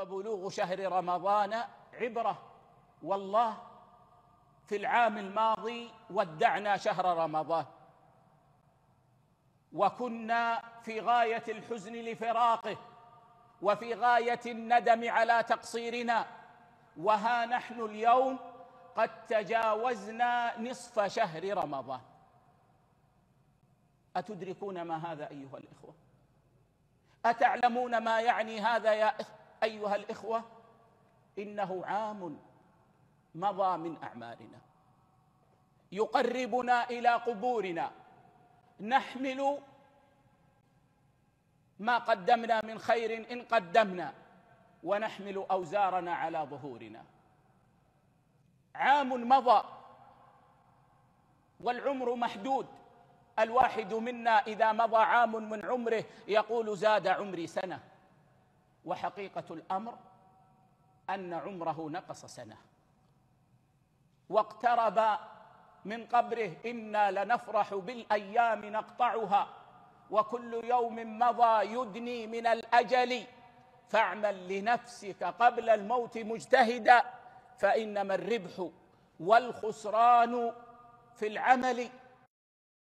فبلوغ شهر رمضان عبرة. والله في العام الماضي ودعنا شهر رمضان. وكنا في غاية الحزن لفراقه وفي غاية الندم على تقصيرنا. وها نحن اليوم قد تجاوزنا نصف شهر رمضان. أتدركون ما هذا أيها الإخوة؟ أتعلمون ما يعني هذا يا أيها الإخوة إنه عام مضى من أعمالنا. يقربنا إلى قبورنا. نحمل ما قدمنا من خير إن قدمنا ونحمل أوزارنا على ظهورنا. عام مضى والعمر محدود. الواحد منا إذا مضى عام من عمره يقول زاد عمري سنة. وحقيقة الأمر أن عمره نقص سنة. واقترب من قبره إنا لنفرح بالأيام نقطعها وكل يوم مضى يدني من الأجل. فاعمل لنفسك قبل الموت مجتهدا فإنما الربح والخسران في العمل.